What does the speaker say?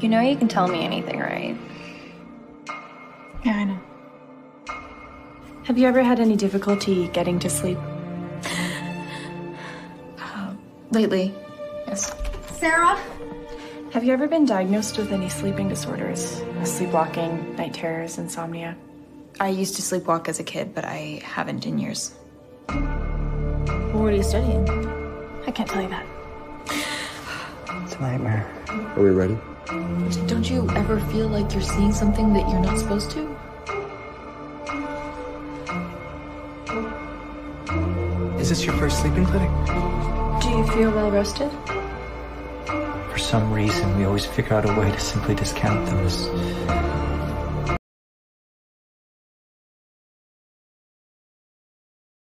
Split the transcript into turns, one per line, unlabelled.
You know you can tell me anything, right?
Yeah, I know.
Have you ever had any difficulty getting to sleep?
Uh, lately, yes.
Sarah?
Have you ever been diagnosed with any sleeping disorders? Sleepwalking, night terrors, insomnia?
I used to sleepwalk as a kid, but I haven't in years.
What are you studying?
I can't tell you that.
It's a nightmare.
Are we ready?
Don't you ever feel like you're seeing something that you're not supposed to?
Is this your first sleeping clinic?
Do you feel well rested?
For some reason, we always figure out a way to simply discount them as